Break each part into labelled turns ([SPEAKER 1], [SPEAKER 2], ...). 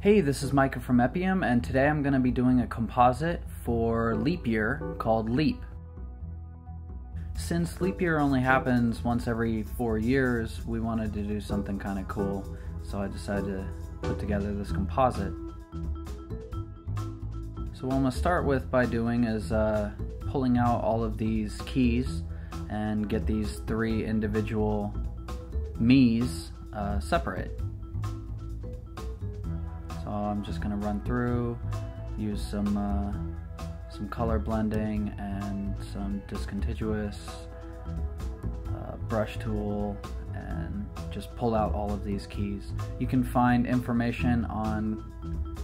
[SPEAKER 1] Hey, this is Micah from Epiem, and today I'm going to be doing a composite for leap year called Leap. Since leap year only happens once every four years, we wanted to do something kind of cool, so I decided to put together this composite. So what I'm going to start with by doing is uh, pulling out all of these keys and get these three individual me's uh, separate. I'm just gonna run through, use some uh, some color blending and some discontiguous uh, brush tool and just pull out all of these keys. You can find information on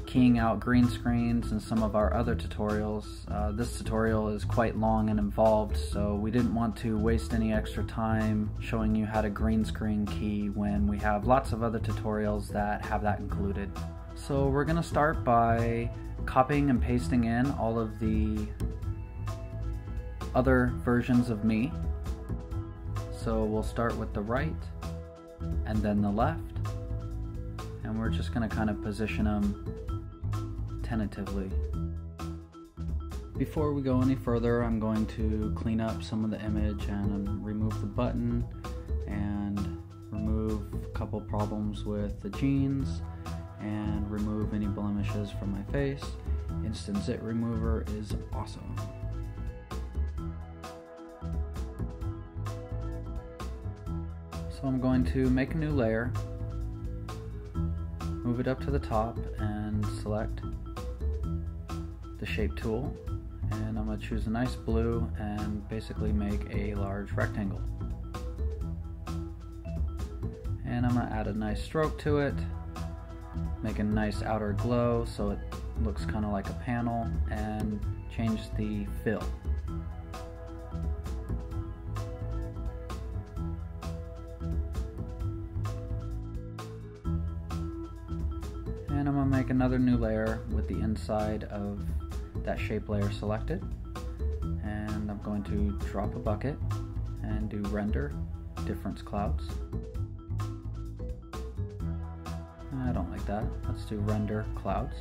[SPEAKER 1] keying out green screens and some of our other tutorials. Uh, this tutorial is quite long and involved, so we didn't want to waste any extra time showing you how to green screen key when we have lots of other tutorials that have that included. So we're going to start by copying and pasting in all of the other versions of me. So we'll start with the right and then the left. And we're just going to kind of position them tentatively. Before we go any further, I'm going to clean up some of the image and remove the button and remove a couple problems with the jeans blemishes from my face. Instant Zit Remover is awesome. So I'm going to make a new layer, move it up to the top and select the shape tool and I'm going to choose a nice blue and basically make a large rectangle. And I'm going to add a nice stroke to it make a nice outer glow so it looks kind of like a panel and change the fill. And I'm going to make another new layer with the inside of that shape layer selected. And I'm going to drop a bucket and do render difference clouds. I don't like that. Let's do render clouds.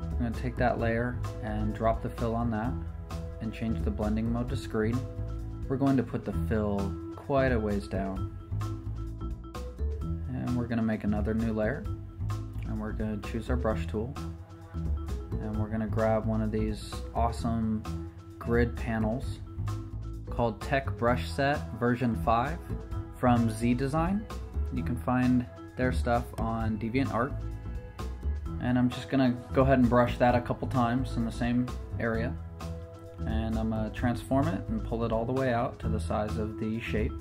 [SPEAKER 1] I'm going to take that layer and drop the fill on that and change the blending mode to screen. We're going to put the fill quite a ways down. And we're going to make another new layer and we're going to choose our brush tool and we're going to grab one of these awesome grid panels called Tech Brush Set version 5 from Z Design. You can find their stuff on DeviantArt. And I'm just gonna go ahead and brush that a couple times in the same area. And I'm gonna transform it and pull it all the way out to the size of the shape.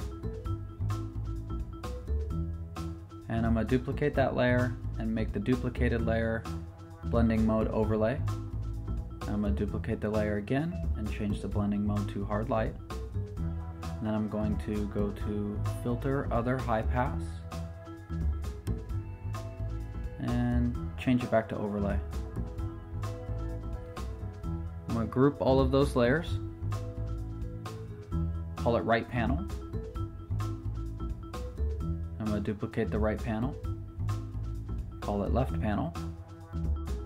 [SPEAKER 1] And I'm gonna duplicate that layer and make the duplicated layer blending mode overlay. I'm gonna duplicate the layer again and change the blending mode to hard light. And then I'm going to go to filter other high pass and change it back to overlay. I'm going to group all of those layers, call it right panel. I'm going to duplicate the right panel, call it left panel,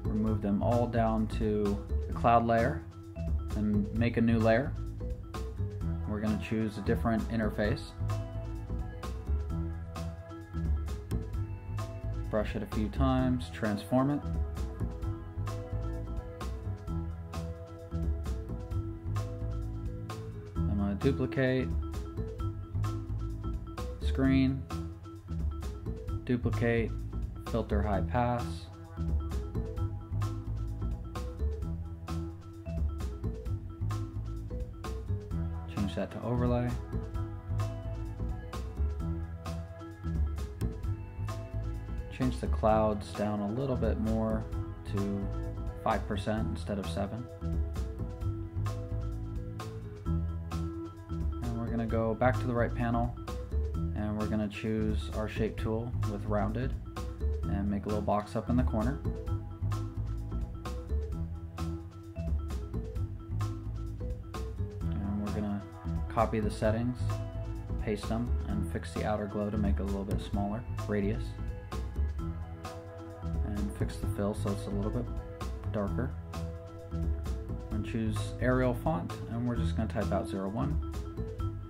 [SPEAKER 1] remove them all down to the cloud layer and make a new layer. We're going to choose a different interface. Brush it a few times, transform it. I'm going to duplicate, screen, duplicate, filter high pass. That to overlay. Change the clouds down a little bit more to 5% instead of 7. And we're going to go back to the right panel and we're going to choose our shape tool with rounded and make a little box up in the corner. Copy the settings, paste them and fix the outer glow to make it a little bit smaller, radius. And fix the fill so it's a little bit darker. And choose Arial font and we're just going to type out 01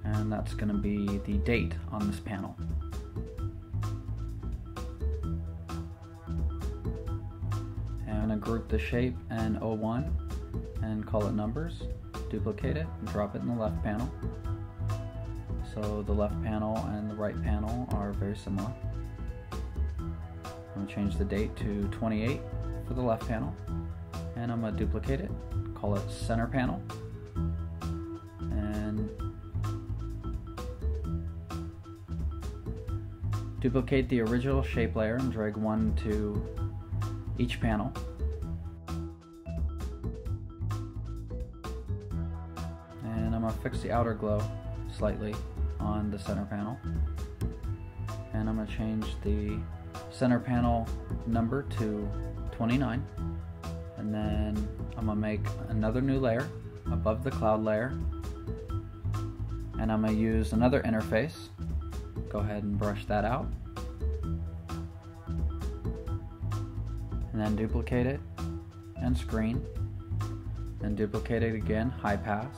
[SPEAKER 1] and that's going to be the date on this panel. And I group the shape and 01 and call it numbers, duplicate it and drop it in the left panel. So the left panel and the right panel are very similar. I'm going to change the date to 28 for the left panel and I'm going to duplicate it, call it center panel and duplicate the original shape layer and drag one to each panel. Fix the outer glow slightly on the center panel. And I'm going to change the center panel number to 29. And then I'm going to make another new layer above the cloud layer. And I'm going to use another interface. Go ahead and brush that out. And then duplicate it and screen. Then duplicate it again, high pass.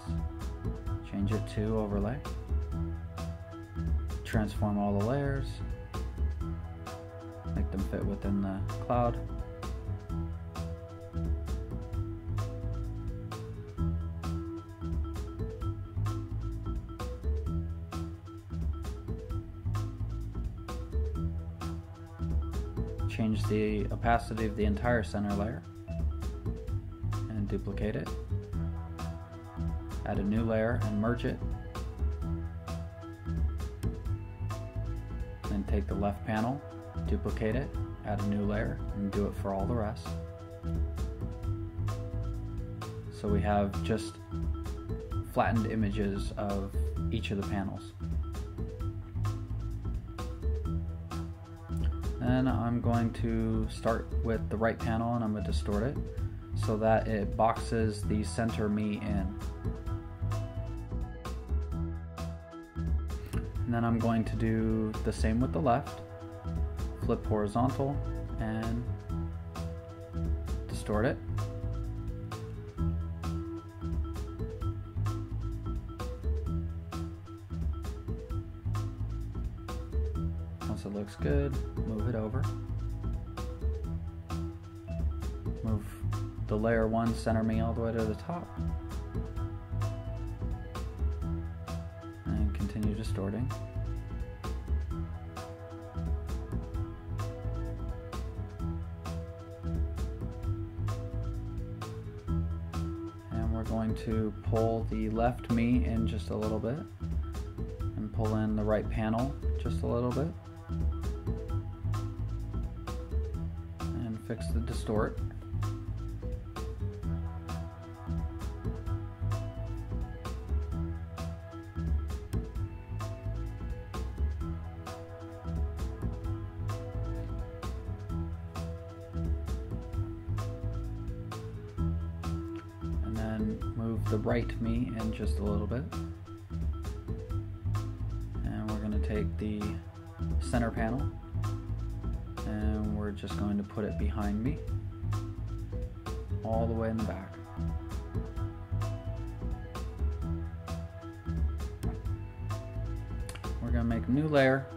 [SPEAKER 1] Change it to overlay transform all the layers, make them fit within the cloud. Change the opacity of the entire center layer and duplicate it. Add a new layer and merge it Then take the left panel, duplicate it, add a new layer, and do it for all the rest. So we have just flattened images of each of the panels. Then I'm going to start with the right panel and I'm going to distort it so that it boxes the center me in. And then I'm going to do the same with the left. Flip horizontal and distort it. Once it looks good, move it over. Move the layer one center me all the way to the top. Distorting. And we're going to pull the left me in just a little bit and pull in the right panel just a little bit and fix the distort. Right me in just a little bit. And we're going to take the center panel and we're just going to put it behind me all the way in the back. We're going to make a new layer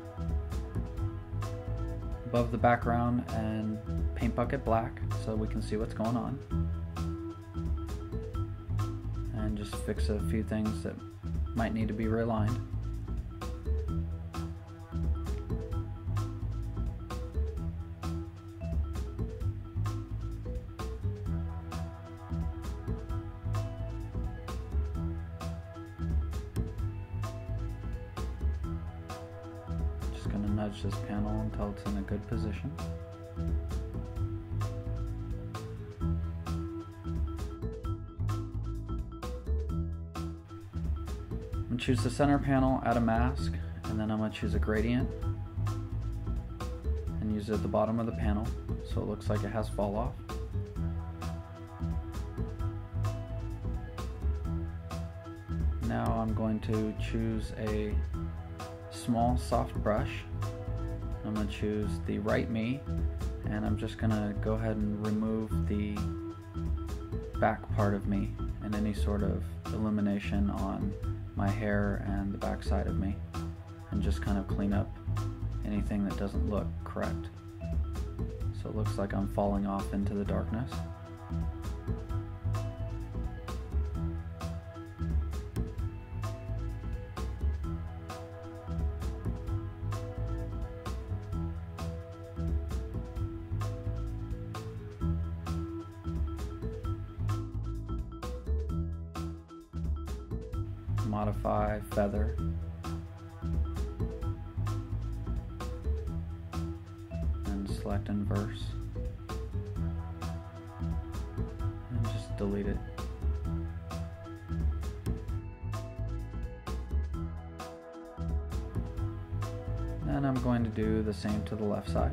[SPEAKER 1] above the background and paint bucket black so we can see what's going on just fix a few things that might need to be realigned. Just going to nudge this panel until it's in a good position. Choose the center panel, add a mask, and then I'm going to choose a gradient and use it at the bottom of the panel so it looks like it has fall off. Now I'm going to choose a small soft brush. I'm going to choose the right me and I'm just going to go ahead and remove the back part of me and any sort of illumination on my hair and the back side of me and just kind of clean up anything that doesn't look correct. So it looks like I'm falling off into the darkness. Modify feather. And select inverse. And just delete it. And I'm going to do the same to the left side.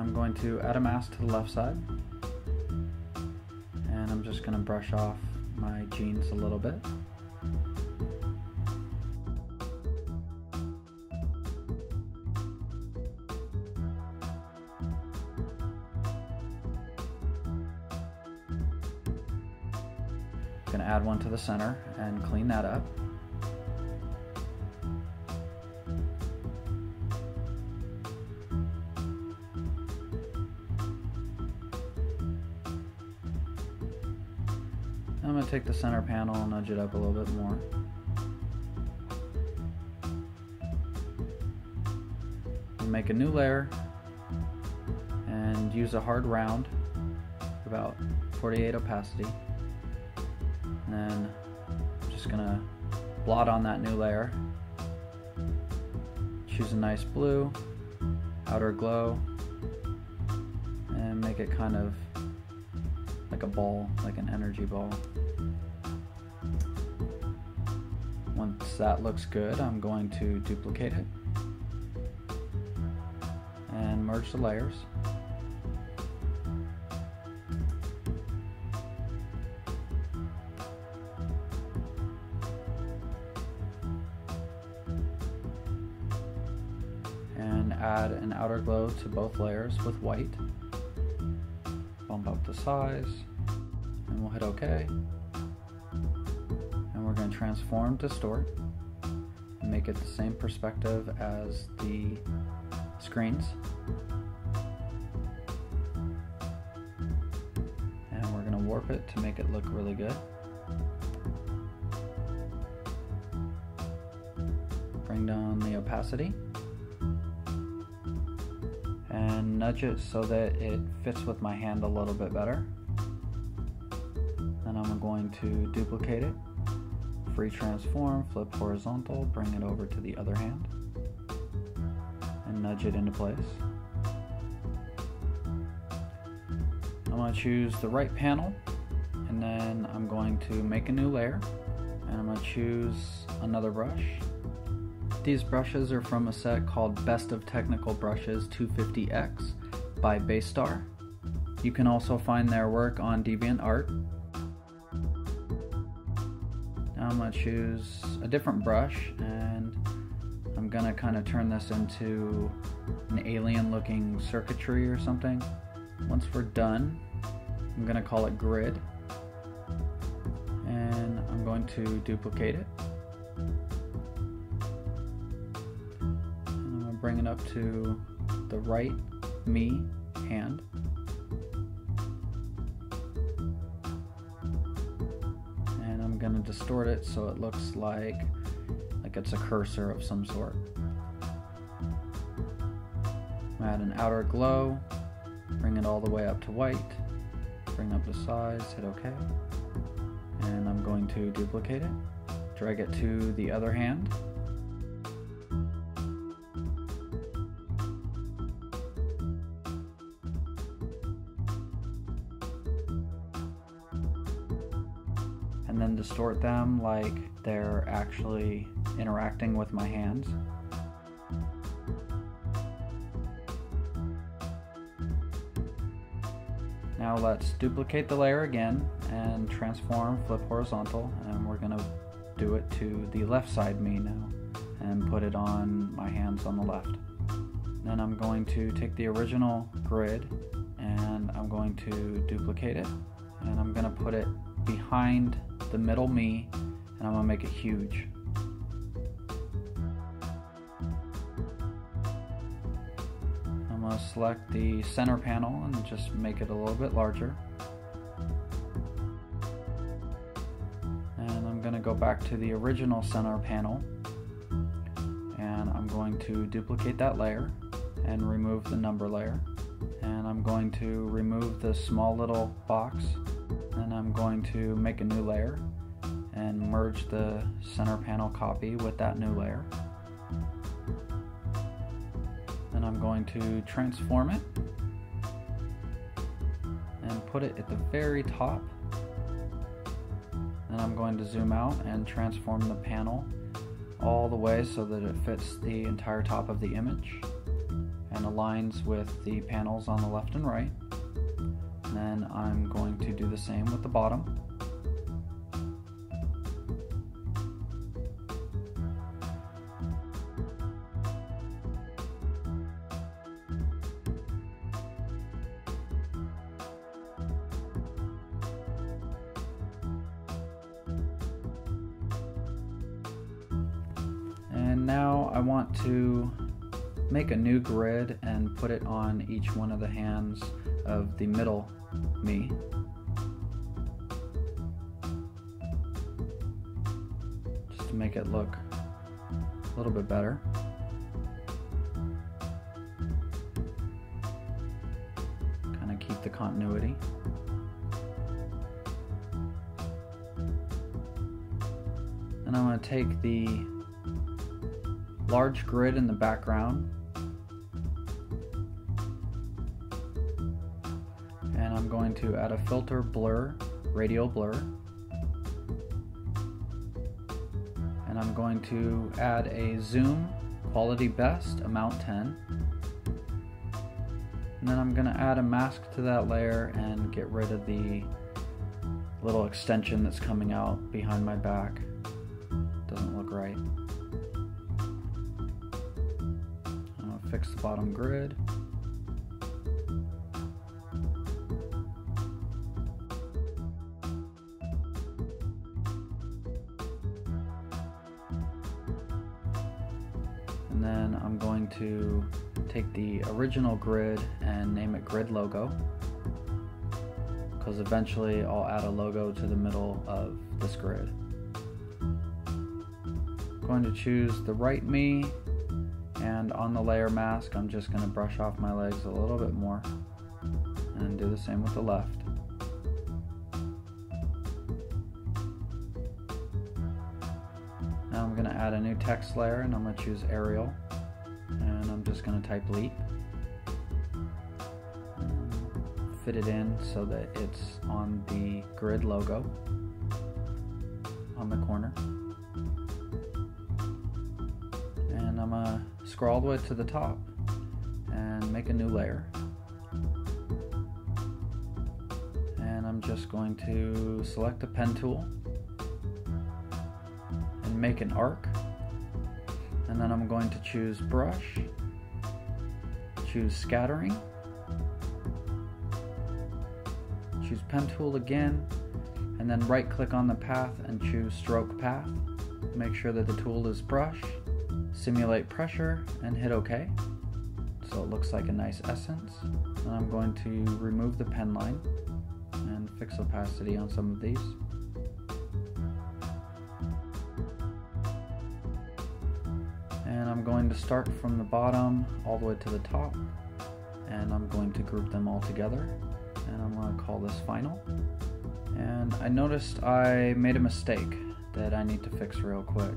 [SPEAKER 1] I'm going to add a mask to the left side. And I'm just going to brush off my jeans a little bit. Gonna add one to the center and clean that up. Take the center panel and nudge it up a little bit more. Make a new layer and use a hard round, about 48 opacity. And then I'm just gonna blot on that new layer. Choose a nice blue, outer glow, and make it kind of like a ball, like an energy ball. That looks good, I'm going to duplicate it and merge the layers. And add an outer glow to both layers with white. Bump up the size, and we'll hit OK. And we're going to transform, distort, make it the same perspective as the screens. And we're going to warp it to make it look really good. Bring down the opacity and nudge it so that it fits with my hand a little bit better. Then I'm going to duplicate it, free transform, flip horizontal, bring it over to the other hand, and nudge it into place. I'm going to choose the right panel, and then I'm going to make a new layer, and I'm going to choose another brush, these brushes are from a set called Best of Technical Brushes 250X by Baystar. You can also find their work on DeviantArt. I'm to choose a different brush and I'm to kind of turn this into an alien looking circuitry or something. Once we're done, I'm to call it Grid and I'm going to duplicate it. And I'm gonna bring it up to the right me hand. Going to distort it so it looks like like it's a cursor of some sort. Add an outer glow, bring it all the way up to white, bring up the size, hit OK. And I'm going to duplicate it, drag it to the other hand. Distort them like they're actually interacting with my hands. Now let's duplicate the layer again and transform flip horizontal and we're going to do it to the left side me now and put it on my hands on the left. Then I'm going to take the original grid and I'm going to duplicate it and I'm going to put it behind the middle me and I'm to make it huge. I'm gonna select the center panel and just make it a little bit larger. And I'm to go back to the original center panel and I'm going to duplicate that layer and remove the number layer. And I'm going to remove the small little box and I'm going to make a new layer and merge the center panel copy with that new layer. And I'm going to transform it and put it at the very top. And I'm going to zoom out and transform the panel all the way so that it fits the entire top of the image and aligns with the panels on the left and right. And then I'm going to do the same with the bottom. Each one of the hands of the middle me. Just to make it look a little bit better. Kind of keep the continuity. And I'm going to take the large grid in the background. To add a filter blur, radial blur. And I'm going to add a zoom, quality best, amount 10. And then I'm going to add a mask to that layer and get rid of the little extension that's coming out behind my back. Doesn't look right. fix the bottom grid. To take the original grid and name it grid logo because eventually I'll add a logo to the middle of this grid. I'm going to choose the right me and on the layer mask, I'm just going to brush off my legs a little bit more and do the same with the left. Now I'm going to add a new text layer and I'm going to choose Arial and I'm just going to type leap. Fit it in so that it's on the grid logo on the corner. And I'm uh, going to scroll all the way to the top and make a new layer. And I'm just going to select the pen tool and make an arc. And then I'm going to choose brush, choose scattering, choose pen tool again, and then right click on the path and choose stroke path. Make sure that the tool is brush simulate pressure and hit OK. So it looks like a nice essence. And I'm going to remove the pen line and fix opacity on some of these. Going to start from the bottom all the way to the top and I'm going to group them all together and I'm going to call this final. And I noticed I made a mistake. that I need to fix real quick.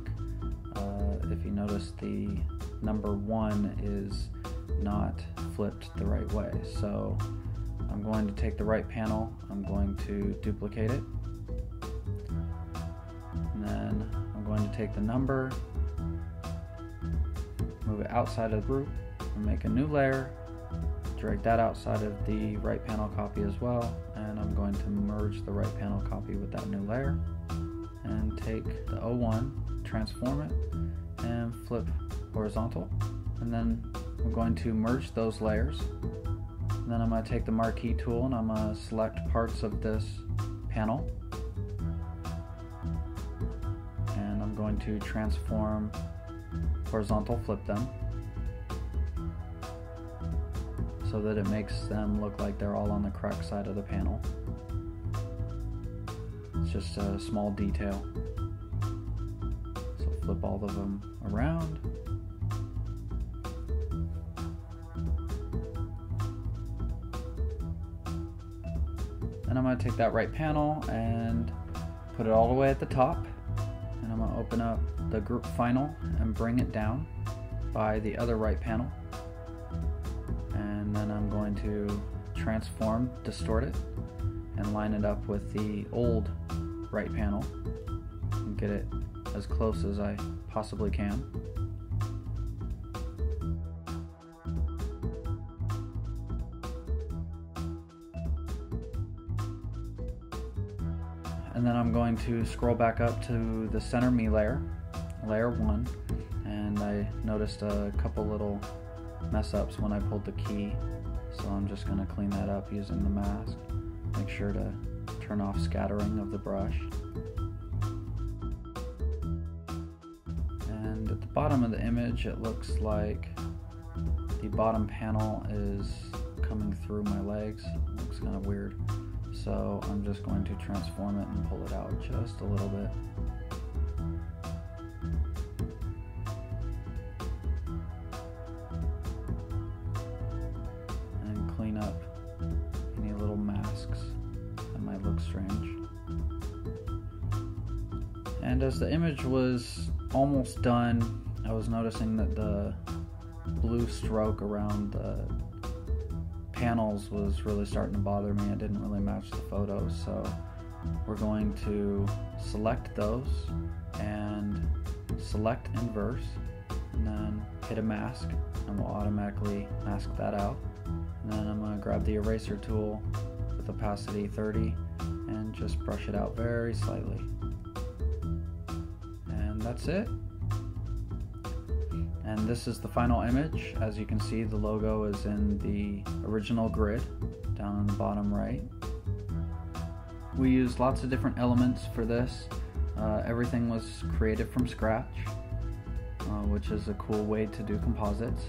[SPEAKER 1] Uh, if you notice, the number one is not flipped the right way. So I'm going to take the right panel, I'm going to duplicate it, and then I'm going to take the number, it outside of the group, and make a new layer, drag that outside of the right panel copy as well, and I'm going to merge the right panel copy with that new layer, and take the O1, transform it, and flip horizontal, and then I'm going to merge those layers. And then I'm going to take the marquee tool and I'm going to select parts of this panel. And I'm going to transform horizontal flip them so that it makes them look like they're all on the correct side of the panel. It's just a small detail. So flip all of them around. And I'm going to take that right panel and put it all the way at the top. And I'm going to open up the group final and bring it down by the other right panel. And then I'm going to transform, distort it, and line it up with the old right panel and get it as close as I possibly can. and then I'm going to scroll back up to the center me layer, layer 1, and I noticed a couple little mess ups when I pulled the key, so I'm just going to clean that up using the mask. Make sure to turn off scattering of the brush. And at the bottom of the image it looks like the bottom panel is coming through my legs. It looks kind of weird. So I'm just going to transform it and pull it out just a little bit. And as the image was almost done, I was noticing that the blue stroke around the panels was really starting to bother me. It didn't really match the photos, so we're going to select those and select inverse and then hit a mask and we'll automatically mask that out. And then I'm going to grab the eraser tool with opacity 30 and just brush it out very slightly. That's it. And this is the final image. As you can see, the logo is in the original grid down in the bottom right. We used lots of different elements for this. Uh, everything was created from scratch, uh, which is a cool way to do composites.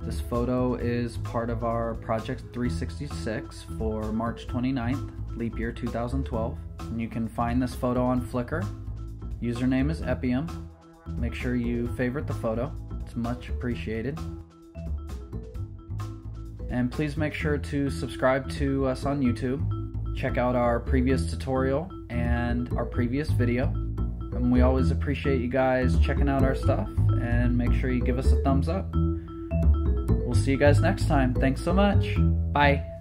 [SPEAKER 1] This photo is part of our Project 366 for March 29th, leap year 2012. And you can find this photo on Flickr. Username is Epiem. Make sure you favorite the photo, it's much appreciated. And please make sure to subscribe to us on YouTube. Check out our previous tutorial and our previous video. And we always appreciate you guys checking out our stuff and make sure you give us a thumbs up. We'll see you guys next time. Thanks so much. Bye.